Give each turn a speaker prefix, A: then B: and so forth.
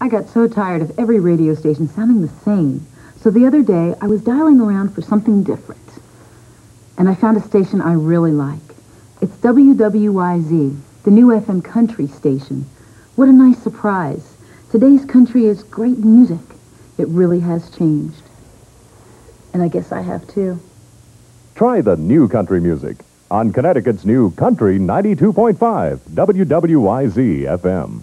A: I got so tired of every radio station sounding the same. So the other day, I was dialing around for something different. And I found a station I really like. It's WWYZ, the new FM country station. What a nice surprise. Today's country is great music. It really has changed. And I guess I have too.
B: Try the new country music on Connecticut's new Country 92.5 WWYZ FM.